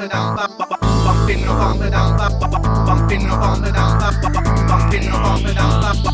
the bump, bumping along the bump, bumping along the bump, bumping along the bump.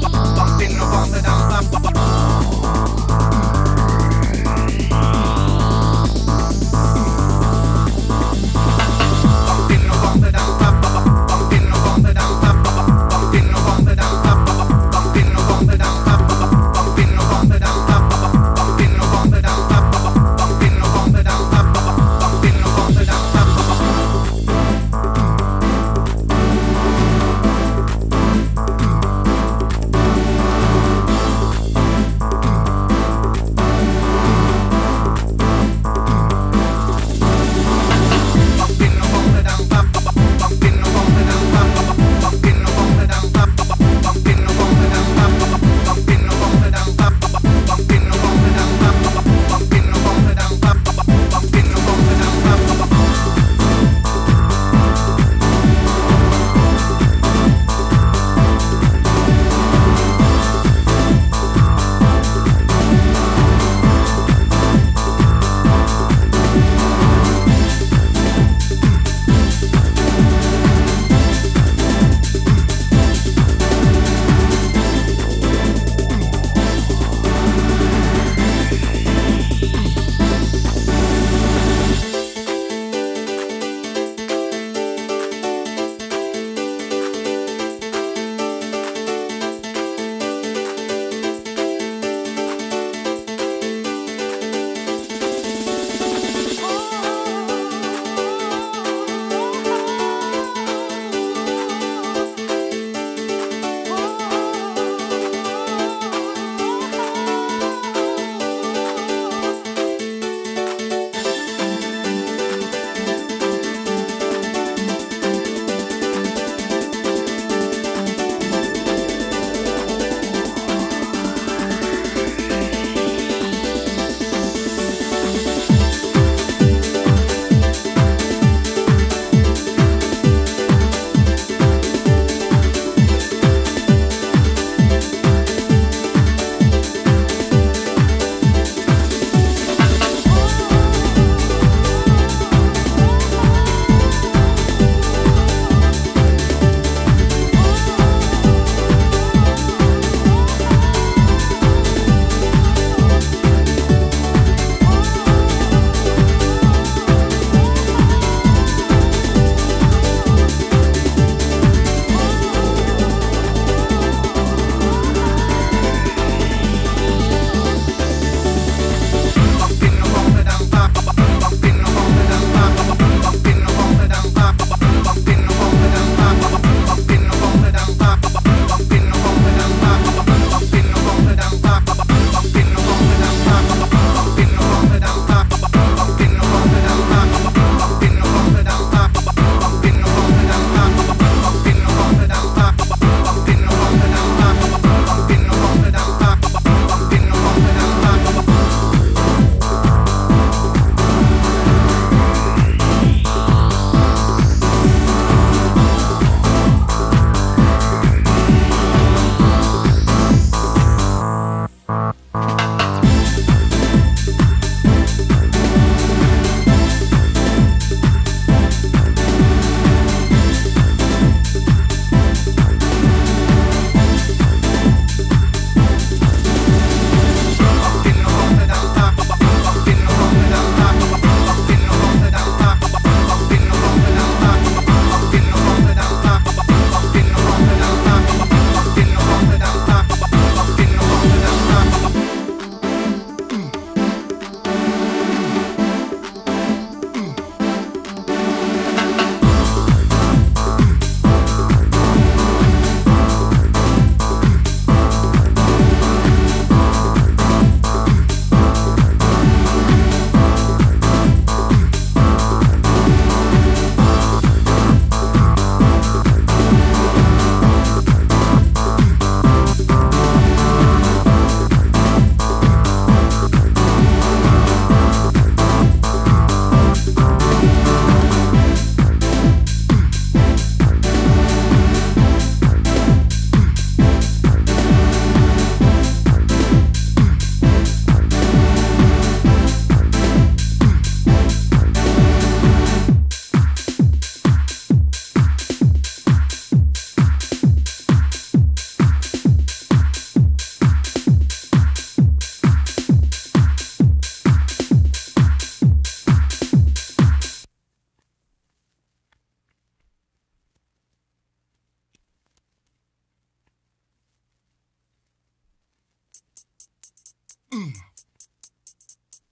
Mm.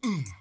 Mm.